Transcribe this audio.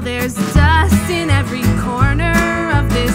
there's dust in every corner of this